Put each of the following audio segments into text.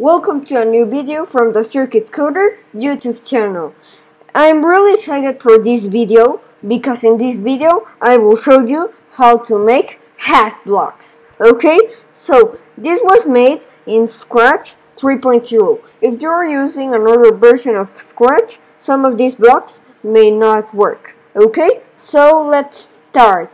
Welcome to a new video from the Circuit Coder YouTube channel. I'm really excited for this video because in this video I will show you how to make hack blocks. Okay, so this was made in Scratch 3.0. If you're using another version of Scratch, some of these blocks may not work. Okay, so let's start.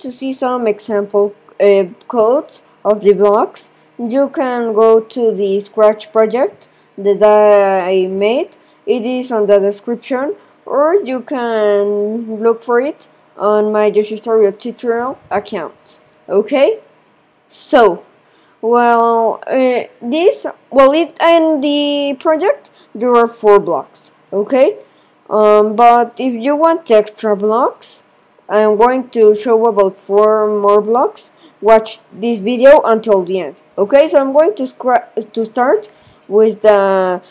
To see some example uh, codes of the blocks, you can go to the Scratch project that I made. It is on the description, or you can look for it on my Joshisaurio tutorial account. Okay? So, well, uh, this, well, it and the project, there are four blocks. Okay? Um, but if you want extra blocks, I'm going to show about four more blocks. Watch this video until the end. Okay, so I'm going to, to start with the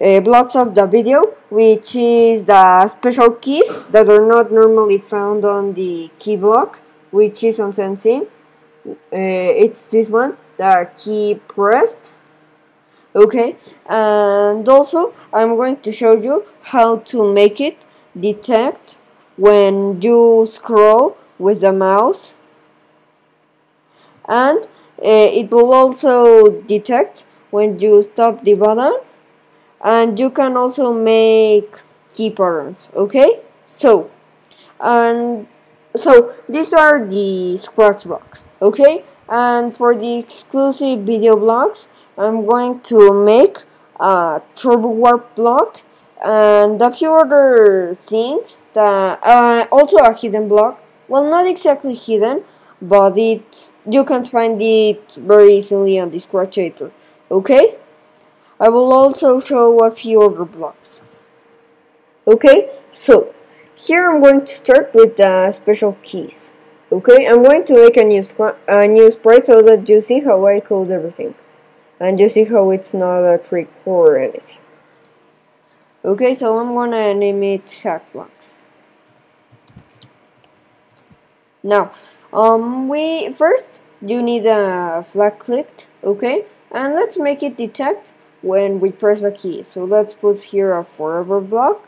uh, blocks of the video, which is the special keys that are not normally found on the key block, which is on sensing. Uh, it's this one, the key pressed. Okay, and also I'm going to show you how to make it detect when you scroll with the mouse. And uh, it will also detect when you stop the button. And you can also make key patterns okay? So and so these are the scratch blocks okay? And for the exclusive video blocks I'm going to make a turbo warp block and a few other things that uh, also a hidden block. Well not exactly hidden but it you can find it very easily on the scratch editor okay? I will also show a few other blocks okay? So here I'm going to start with the special keys okay? I'm going to make a new, a new sprite so that you see how I code everything and you see how it's not a trick or anything Okay, so I'm gonna name it. Now, um, we first you need a flag clicked, okay, and let's make it detect when we press a key. So let's put here a forever block,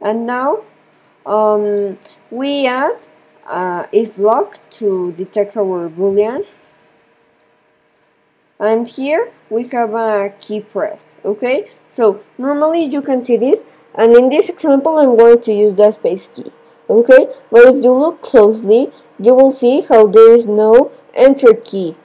and now, um, we add uh, if block to detect our boolean and here we have a key pressed okay? So normally you can see this and in this example I'm going to use the space key okay? But if you look closely you will see how there is no enter key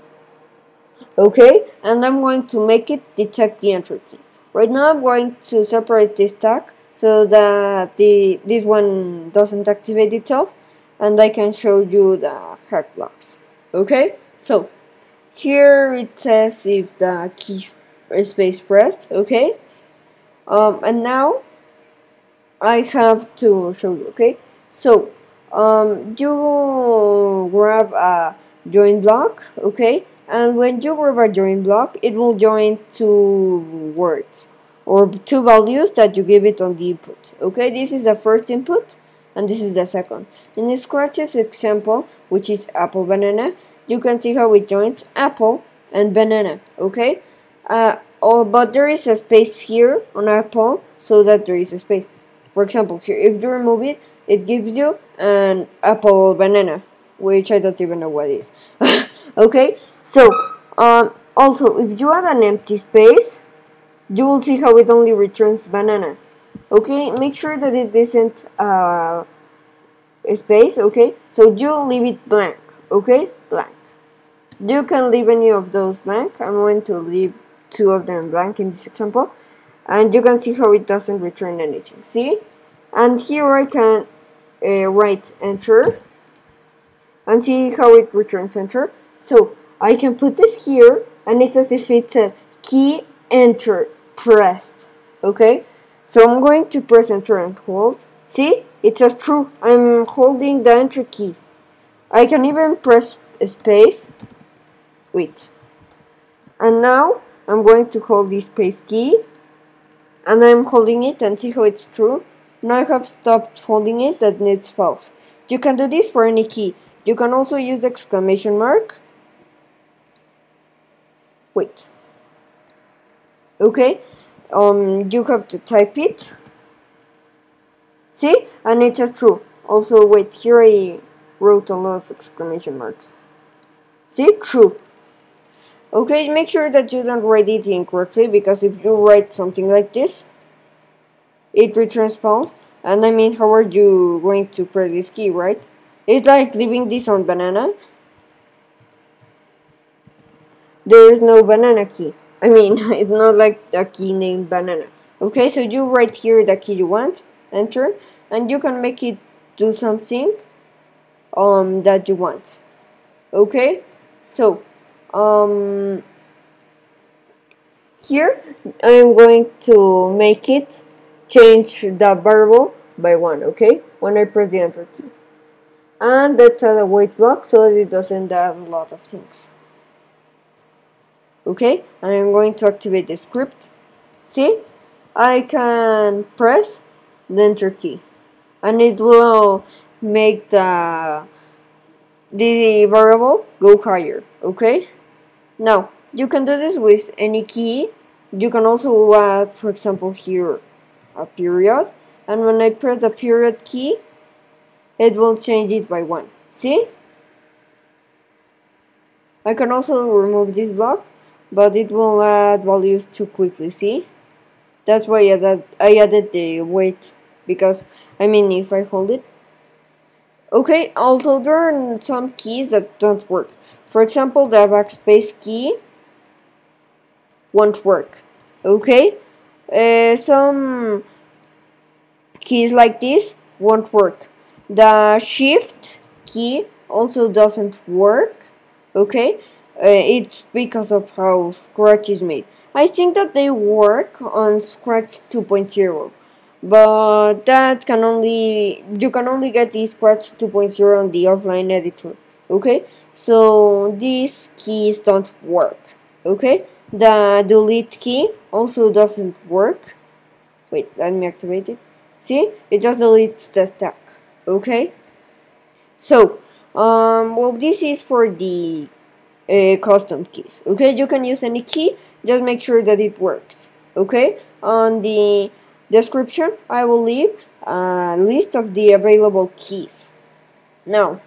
okay? And I'm going to make it detect the enter key. Right now I'm going to separate this tag so that the this one doesn't activate itself and I can show you the hack blocks okay? So here it says if the key is space pressed okay? Um, and now I have to show you okay? So um, you grab a join block okay? And when you grab a join block it will join two words or two values that you give it on the input okay? This is the first input and this is the second. In the scratches example which is apple banana you can see how it joins apple and banana okay? Uh, oh but there is a space here on apple so that there is a space. For example here if you remove it it gives you an apple banana which I don't even know what is. Okay so um, also if you add an empty space you will see how it only returns banana. Okay make sure that it isn't uh, a space okay? So you leave it blank okay? Blank you can leave any of those blank. I'm going to leave two of them blank in this example. And you can see how it doesn't return anything. See? And here I can uh, write enter. And see how it returns enter. So I can put this here and it's as if it's a key enter pressed. Okay? So I'm going to press enter and hold. See? It says true. I'm holding the enter key. I can even press space wait and now I'm going to hold this space key and I'm holding it and see how it's true now I have stopped holding it that needs false. You can do this for any key. You can also use the exclamation mark. Wait. Okay, um, you have to type it. See? And it says true. Also, wait, here I wrote a lot of exclamation marks. See? True. Okay, make sure that you don't write it incorrectly because if you write something like this, it false. And I mean, how are you going to press this key, right? It's like leaving this on banana. There is no banana key. I mean, it's not like a key named banana. Okay, so you write here the key you want, enter, and you can make it do something um, that you want. Okay, so um, here I'm going to make it change the variable by one, okay? When I press the enter key. And that's a wait box so it doesn't add a lot of things. Okay, I'm going to activate the script. See, I can press the enter key and it will make the the variable go higher okay now you can do this with any key. You can also add for example here a period. And when I press the period key it will change it by one. See? I can also remove this block but it will add values too quickly see? That's why I added, I added the wait because I mean if I hold it. Okay also there are some keys that don't work for example the backspace key won't work okay? Uh, some keys like this won't work. The shift key also doesn't work okay? Uh, it's because of how scratch is made. I think that they work on scratch 2.0 but that can only you can only get the scratch 2.0 on the offline editor okay so these keys don't work okay? The delete key also doesn't work. Wait let me activate it. See? It just deletes the stack okay? So um well this is for the uh, custom keys okay? You can use any key just make sure that it works okay? On the description, I will leave a list of the available keys. Now,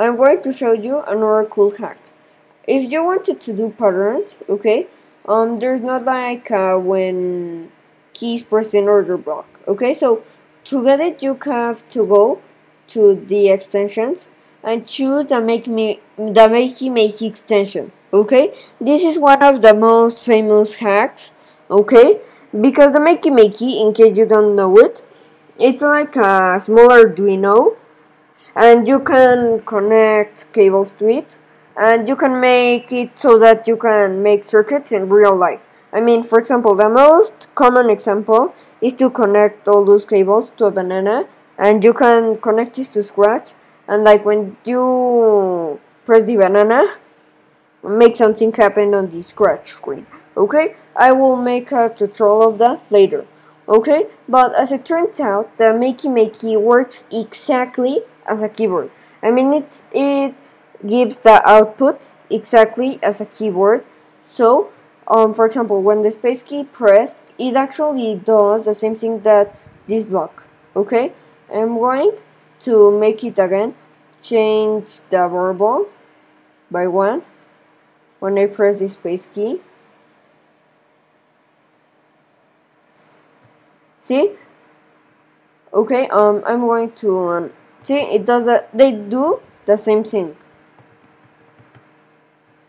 I'm going to show you another cool hack. If you wanted to do patterns, okay, um, there's not like uh, when keys press in order block, okay, so to get it, you have to go to the extensions and choose the make me the makey makey extension okay? This is one of the most famous hacks okay? Because the Makey Makey, in case you don't know it, it's like a smaller Arduino and you can connect cables to it and you can make it so that you can make circuits in real life. I mean, for example, the most common example is to connect all those cables to a banana and you can connect this to scratch. And like when you press the banana, make something happen on the scratch screen okay? I will make a tutorial of that later okay? But as it turns out the makey makey works exactly as a keyboard. I mean it it gives the output exactly as a keyboard. So um, for example when the space key pressed it actually does the same thing that this block okay? I'm going to make it again. Change the variable by one. When I press the space key. See? Okay um I'm going to um, see it does that they do the same thing.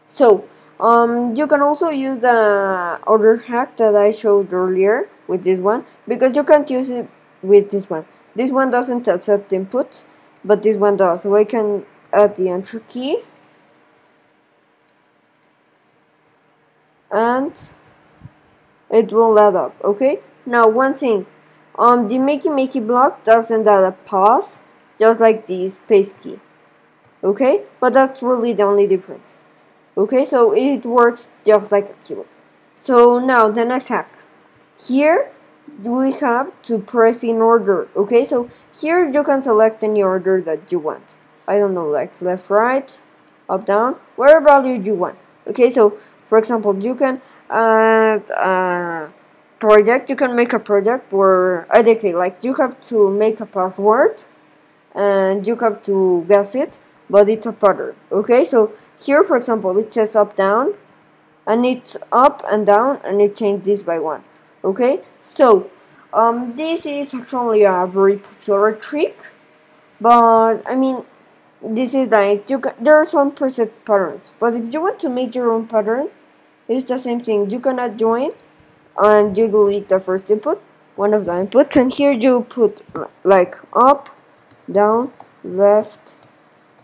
So um you can also use the other hack that I showed earlier with this one because you can't use it with this one. This one doesn't accept inputs but this one does. So I can add the enter key. And it will add up okay? Now one thing. Um, the Makey Makey block doesn't add a pause, just like the space key. Okay, but that's really the only difference. Okay, so it works just like a keyboard. So now the next hack. Here we have to press in order. Okay? So here you can select any order that you want. I don't know like left right up down whatever value you want. Okay? So for example you can add a project. You can make a project where okay like you have to make a password and you have to guess it but it's a pattern okay? So here for example it says up down and it's up and down and it changed this by one okay? So um, this is actually a very popular trick but I mean this is like you can, there are some preset patterns but if you want to make your own pattern it's the same thing. You cannot join and you delete the first input one of the inputs and here you put like up down left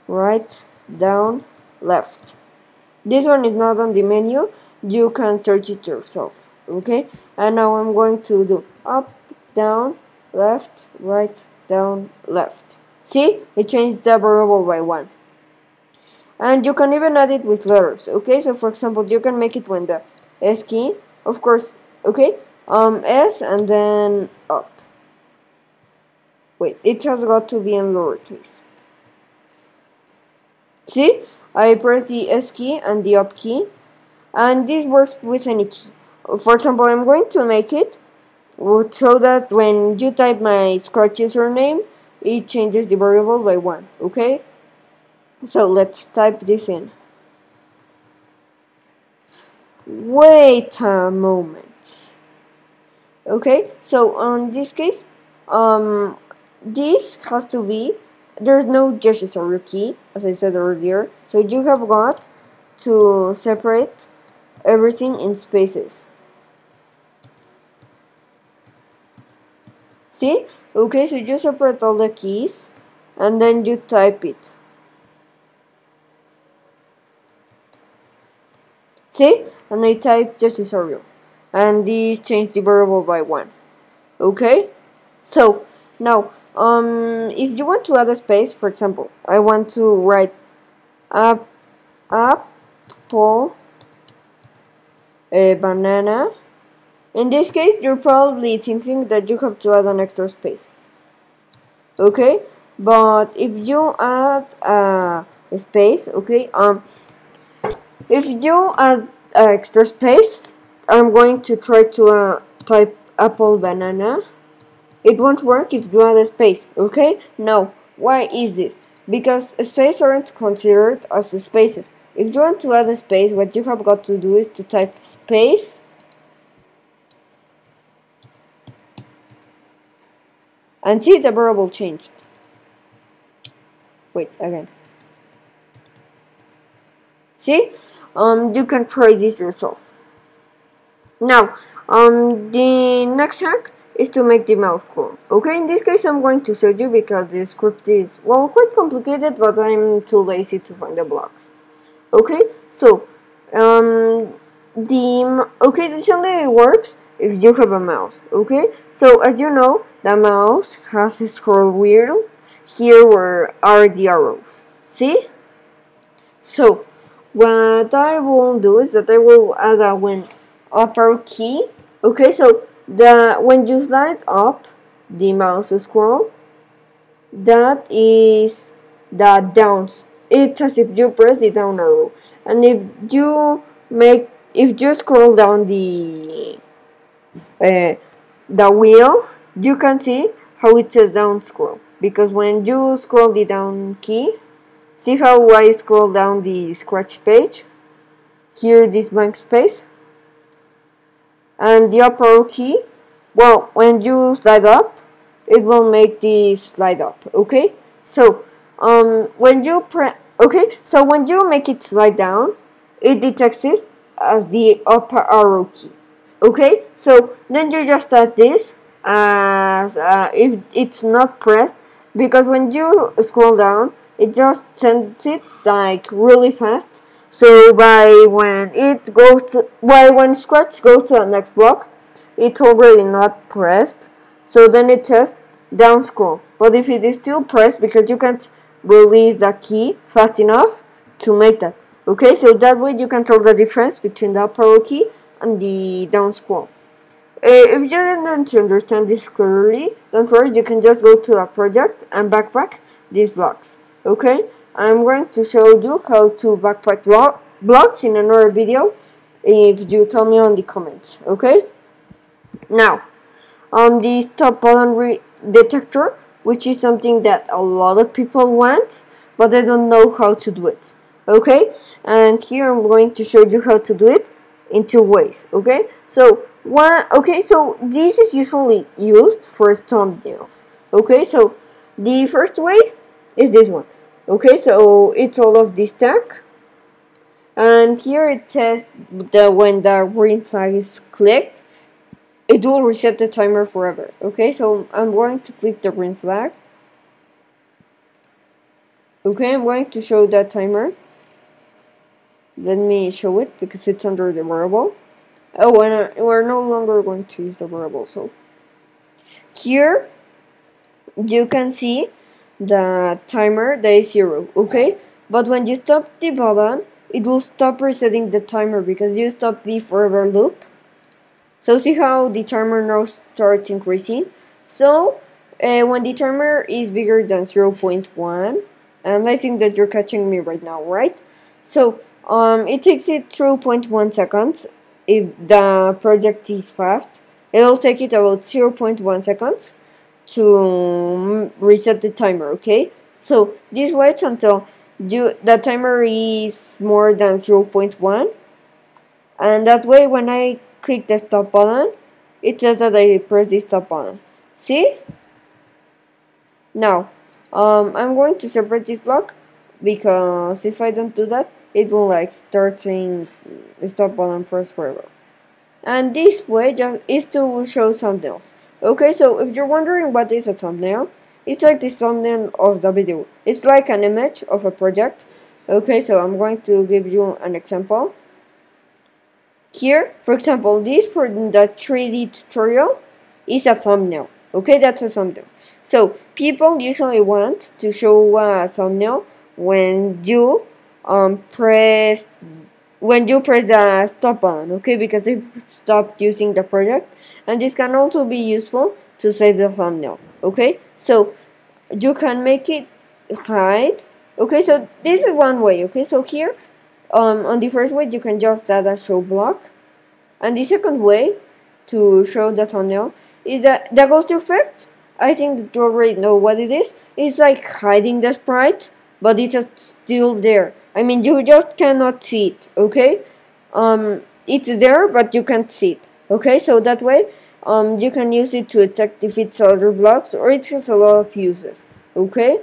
right down left. This one is not on the menu. You can search it yourself okay? And now I'm going to do up down left right down left. See? It changed the variable by one. And you can even add it with letters okay? So for example you can make it when the S key of course okay? Um S and then up wait it has got to be in lowercase. See? I press the S key and the up key and this works with any key. For example I'm going to make it so that when you type my scratch username it changes the variable by one okay? So let's type this in. Wait a moment. Okay so on this case um this has to be there's no Joshisaurio key as I said earlier. So you have got to separate everything in spaces. See? Okay so you separate all the keys and then you type it. See? And I type Joshisaurio and this change the variable by one. Okay? So now um if you want to add a space for example I want to write up apple a banana. In this case you're probably thinking that you have to add an extra space. Okay? But if you add a space okay um if you add an extra space I'm going to try to uh, type apple banana it won't work if you add a space okay? Now why is this? Because spaces aren't considered as spaces. If you want to add a space what you have got to do is to type space. And see the variable changed. Wait again. See? Um you can try this yourself. Now um the next hack is to make the mouse scroll okay in this case I'm going to show you because the script is well quite complicated but I'm too lazy to find the blocks. Okay so um the okay this only works if you have a mouse okay? So as you know the mouse has a scroll wheel. Here where are the arrows. See? So what I will do is that I will add a when upper key. Okay so the when you slide up the mouse scroll that is the downs it's as if you press the down arrow. And if you make if you scroll down the uh, the wheel you can see how it says down scroll. Because when you scroll the down key see how I scroll down the scratch page? Here this blank space and the up arrow key well when you slide up it will make this slide up okay? So um when you press okay? So when you make it slide down it detects it as the upper arrow key okay? So then you just add this as uh, if it's not pressed because when you scroll down it just sends it like really fast so by when it goes to by when scratch goes to the next block it's already not pressed. So then it says down scroll. But if it is still pressed because you can't release the key fast enough to make that. Okay so that way you can tell the difference between the up arrow key and the down scroll. Eh, if you didn't understand this clearly, don't worry, you can just go to a project and backpack these blocks. Okay, I'm going to show you how to backpack blocks in another video if you tell me on the comments. Okay, now um, the button detector, which is something that a lot of people want, but they don't know how to do it. Okay, and here I'm going to show you how to do it in two ways. Okay, so one okay so this is usually used for thumbnails okay so the first way is this one okay so it's all of this tag and here it says that when the green flag is clicked it will reset the timer forever. Okay so I'm going to click the green flag. Okay I'm going to show that timer. Let me show it because it's under the variable Oh, and uh, we're no longer going to use the variable. So. Here you can see the timer that is zero. Okay, but when you stop the button, it will stop resetting the timer because you stop the forever loop. So see how the timer now starts increasing. So uh, when the timer is bigger than 0.1, and I think that you're catching me right now, right? So um, it takes it 0.1 seconds if the project is fast, it'll take it about 0.1 seconds to reset the timer, okay? So this waits until you, the timer is more than 0.1 and that way when I click the stop button, it says that I press the stop button. See? Now, um, I'm going to separate this block because if I don't do that, it will like start saying stop button press forever. And this way just is to show thumbnails. Okay, so if you're wondering what is a thumbnail, it's like the thumbnail of the video. It's like an image of a project. Okay, so I'm going to give you an example. Here, for example, this for the 3D tutorial is a thumbnail. Okay, that's a thumbnail. So people usually want to show a thumbnail when you um, press when you press the stop button okay because they stopped using the project. And this can also be useful to save the thumbnail okay? So you can make it hide okay? So this is one way okay? So here um, on the first way you can just add a show block. And the second way to show the thumbnail is that the ghost effect. I think you already know what it is. It's like hiding the sprite but it's still there I mean, you just cannot see it, okay? Um, it's there, but you can't see it, okay? So that way, um, you can use it to detect if it's other blocks, or it has a lot of uses, okay?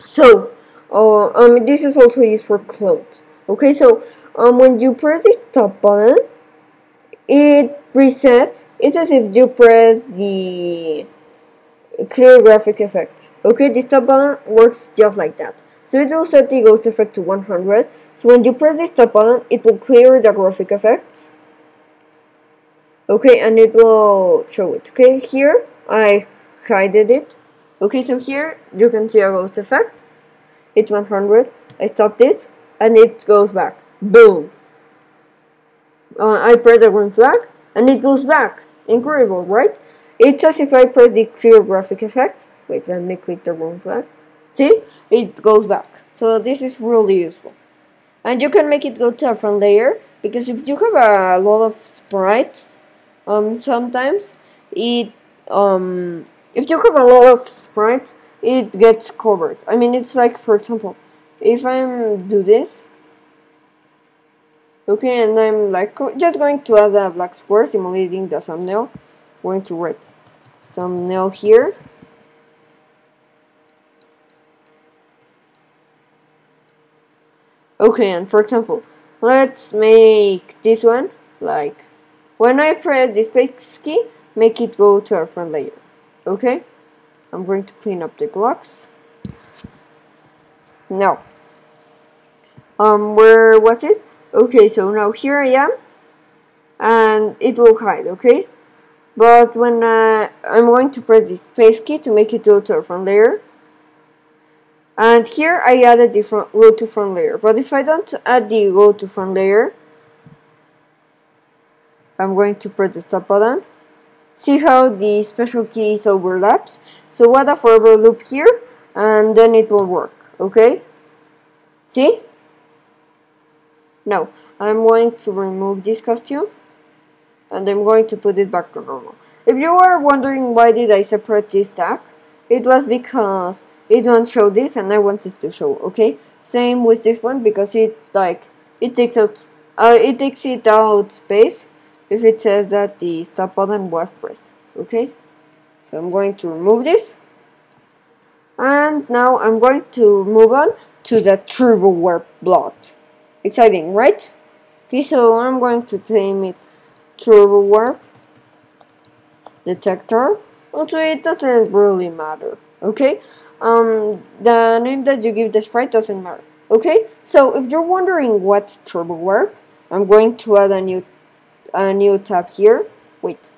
So, uh, um, this is also used for clothes, okay? So, um, when you press the stop button, it resets. It's as if you press the clear graphic effect. Okay, this stop button works just like that. So it will set the ghost effect to 100. So when you press the stop button, it will clear the graphic effects. Okay, and it will show it. Okay, here I hided it. Okay, so here you can see a ghost effect. It's 100. I stop this, and it goes back. Boom. Uh, I press the green flag, and it goes back. Incredible, right? It's as if I press the clear graphic effect. Wait, let me click the wrong flag. See? It goes back. So this is really useful. And you can make it go to a front layer because if you have a lot of sprites, um, sometimes it um, if you have a lot of sprites, it gets covered. I mean, it's like for example, if I do this, okay, and I'm like just going to add a black square simulating the thumbnail, going to write thumbnail here. Okay, and for example, let's make this one like when I press the space key, make it go to our front layer. Okay, I'm going to clean up the blocks. Now, um, where was it? Okay, so now here I am, and it will hide. Okay, but when uh, I'm going to press this space key to make it go to our front layer, and here I add a different go to front layer. But if I don't add the go to front layer, I'm going to press the stop button. see how the special keys overlaps? So what a forever loop here and then it will work. Okay? See? Now I'm going to remove this costume and I'm going to put it back to normal. If you are wondering why did I separate this tag it was because it won't show this and I want this to show okay? Same with this one because it like it takes out uh, it takes it out space if it says that the stop button was pressed okay? So I'm going to remove this. And now I'm going to move on to the turbo warp block. Exciting right? Okay so I'm going to name it. Turbo warp detector. Also it doesn't really matter okay um the name that you give the sprite doesn't matter okay? So if you're wondering what's turbo warp I'm going to add a new a new tab here. Wait.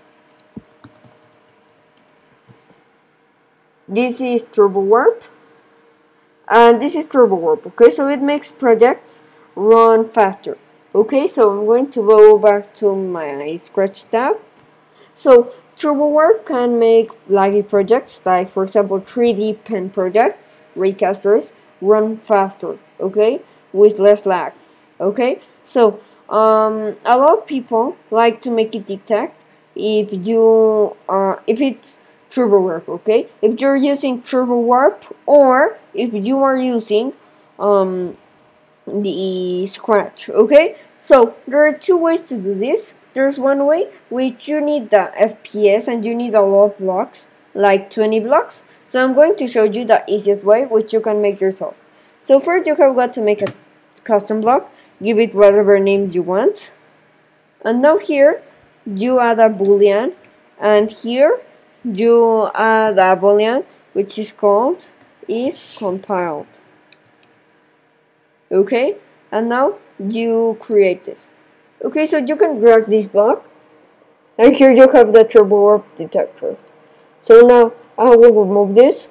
This is turbo warp. And this is turbo warp okay? So it makes projects run faster okay? So I'm going to go back to my scratch tab. So turbo warp can make laggy projects like for example 3d pen projects raycasters run faster okay with less lag okay? So um, a lot of people like to make it detect if you are if it's turbo warp okay? If you're using turbo warp or if you are using um, the scratch okay? So there are two ways to do this there's one way which you need the FPS and you need a lot of blocks like 20 blocks. So I'm going to show you the easiest way which you can make yourself. So first you have got to make a custom block. Give it whatever name you want. And now here you add a boolean. And here you add a boolean which is called is compiled. Okay? And now you create this okay so you can drag this block and here you have the turbo warp detector so now I will remove this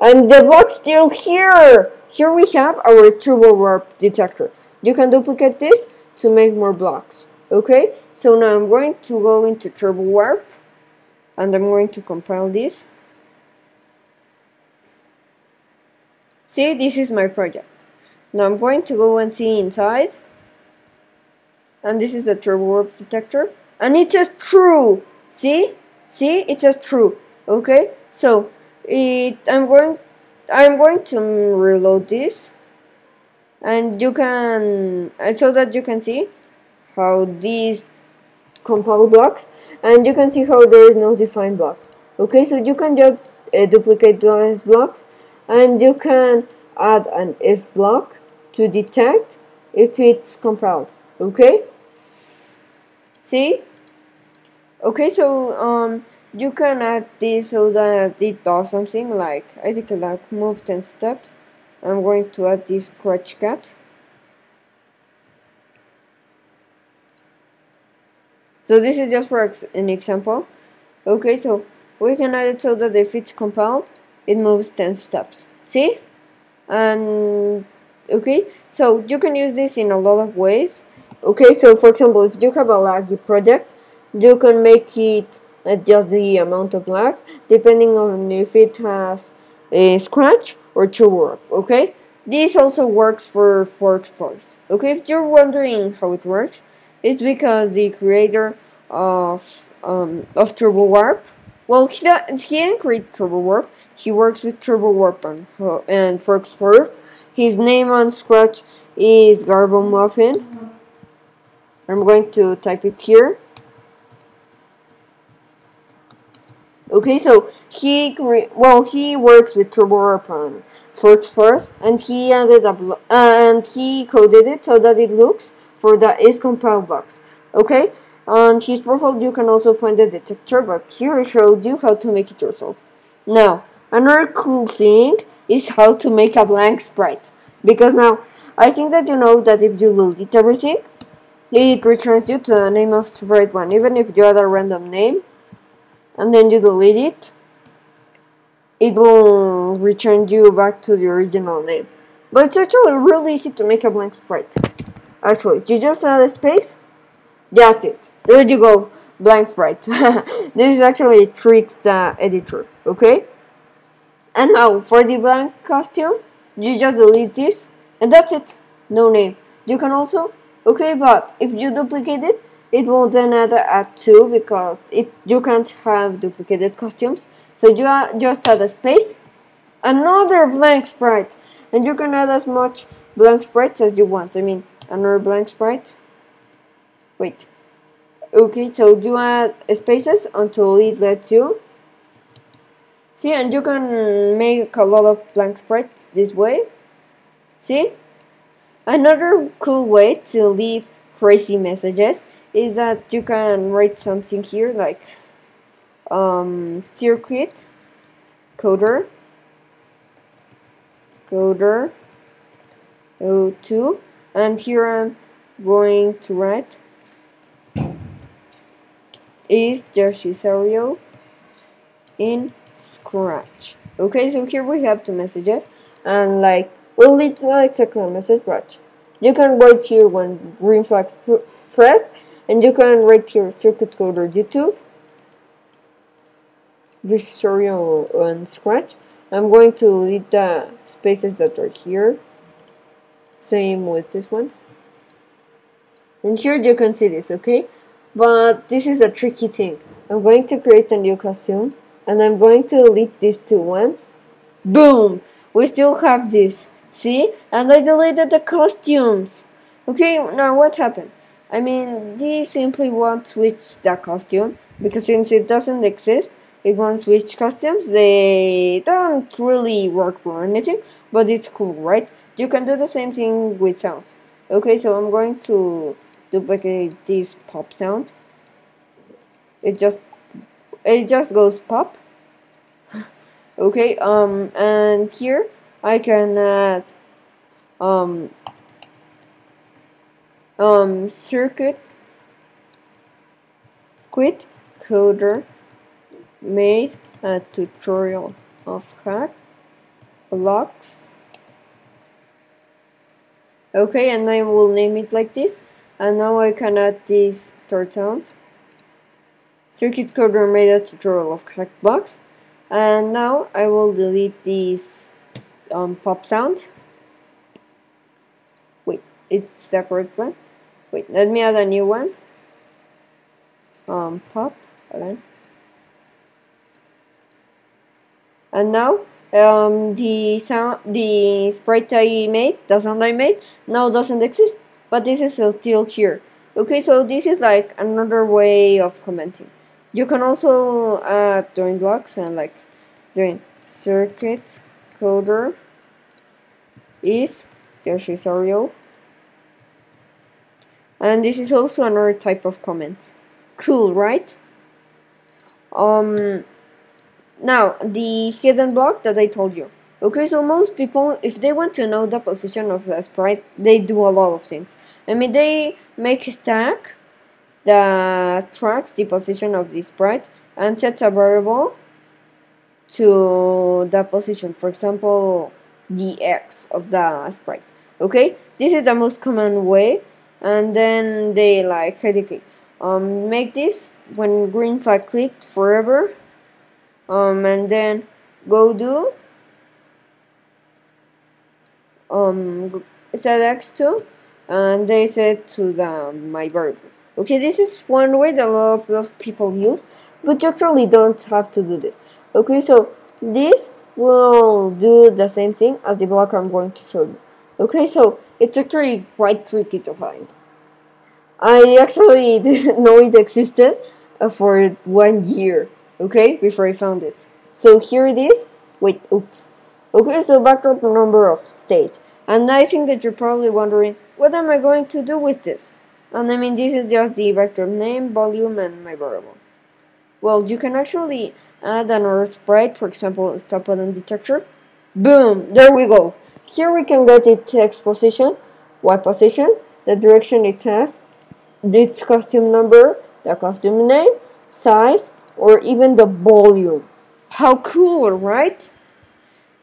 and the block's still here here we have our turbo warp detector. You can duplicate this to make more blocks. Okay, so now I'm going to go into turbo warp and I'm going to compile this. See, this is my project. Now I'm going to go and see inside. And this is the turbo warp detector. And it says true. See? See? It says true. Okay? So, it I'm going I'm going to reload this and you can uh, so that you can see how these compile blocks and you can see how there is no defined block okay so you can just uh, duplicate those blocks and you can add an if block to detect if it's compiled okay? See? Okay so um you can add this so that it does something like I think like move 10 steps. I'm going to add this scratch cat so this is just for an example. Okay so we can add it so that if it's compiled it moves 10 steps. See? And okay? So you can use this in a lot of ways okay so for example if you have a laggy project you can make it adjust the amount of lag depending on if it has a scratch or turbo warp okay? This also works for Forkphorus okay? If you're wondering how it works it's because the creator of um, of Turbo Warp well he, he didn't create Turbo Warp he works with Turbo Warp and, and Forkphorus his name on Scratch is GarboMuffin I'm going to type it here Okay, so he well he works with TurboWarp on first, and he added a uh, and he coded it so that it looks for the is compiled box. Okay, on his profile you can also find the detector, but here I showed you how to make it yourself. Now, another cool thing is how to make a blank sprite, because now I think that you know that if you delete everything, it returns you to the name of sprite one, even if you add a random name and then you delete it it will return you back to the original name but it's actually really easy to make a blank sprite actually you just add a space that's it there you go blank sprite. this is actually tricks the editor, okay? And now for the blank costume, you just delete this and that's it. No name. You can also, okay, but if you duplicate it, it will then add a 2 because it you can't have duplicated costumes. So you are just add a space, another blank sprite, and you can add as much blank sprites as you want. I mean, another blank sprite. Wait. Okay, so you add spaces until it lets you. See, and you can make a lot of blank sprites this way. See? Another cool way to leave crazy messages is that you can write something here like um, circuit coder coder 02 and here I'm going to write is Jersey in Scratch. Okay, so here we have two messages and like well it's not exactly a message but you can write here one green flag first and you can write here circuit coder YouTube this tutorial on Scratch. I'm going to delete the spaces that are here. Same with this one. And here you can see this, okay? But this is a tricky thing. I'm going to create a new costume and I'm going to delete these two ones. Boom! We still have this. See? And I deleted the costumes. Okay, now what happened? I mean, they simply won't switch the costume because since it doesn't exist, it won't switch costumes. They don't really work for anything, but it's cool, right? You can do the same thing with sounds. Okay, so I'm going to duplicate this pop sound. It just it just goes pop. okay, um, and here I can add um um, circuit quit coder made a tutorial of hack blocks. Okay and I will name it like this. And now I can add this start sound. Circuit coder made a tutorial of hack blocks. And now I will delete this um, pop sound wait it's the correct one Wait, let me add a new one. Um, pop, again. And now, um, the sound, the sprite I made, the sound I made, now doesn't exist, but this is still here. Okay, so this is like another way of commenting. You can also add doing blocks and like doing circuit coder is there's Oreo and this is also another type of comment. Cool, right? Um, now, the hidden block that I told you. Okay, so most people, if they want to know the position of the sprite, they do a lot of things. I mean, they make a stack that tracks the position of the sprite and sets a variable to the position. For example, the x of the sprite. Okay, this is the most common way and then they like okay um make this when green flag clicked forever. Um and then go do um set x2 and they set to the my variable okay this is one way that a lot of people use but you actually don't have to do this okay so this will do the same thing as the block I'm going to show you okay so it's actually quite tricky to find. I actually didn't know it existed uh, for one year, okay, before I found it. So here it is. Wait, oops. Okay, so backdrop number of stage. And I think that you're probably wondering, what am I going to do with this? And I mean, this is just the vector name, volume, and my variable. Well, you can actually add another sprite, for example, stop button detector. Boom! There we go. Here we can get its X position, Y position, the direction it has, its costume number, the costume name, size, or even the volume. How cool, right?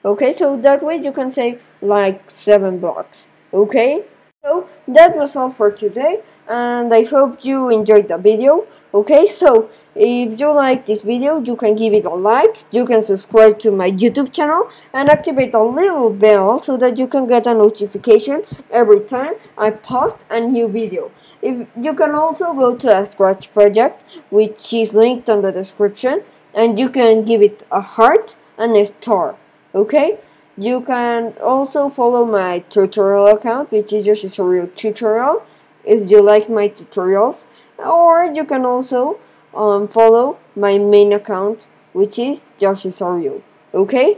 Okay, so that way you can save like 7 blocks. Okay? So that was all for today and I hope you enjoyed the video. Okay, so if you like this video, you can give it a like, you can subscribe to my YouTube channel and activate the little bell so that you can get a notification every time I post a new video. If you can also go to a Scratch project, which is linked on the description, and you can give it a heart and a star. Okay? You can also follow my tutorial account, which is just a real tutorial, if you like my tutorials. Or you can also um, follow my main account, which is Joshisaurio. Okay?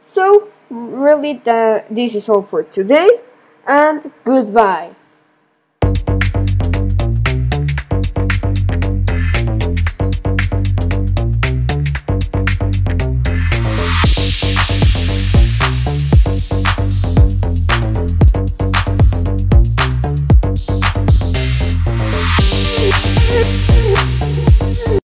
So, really, that this is all for today, and goodbye.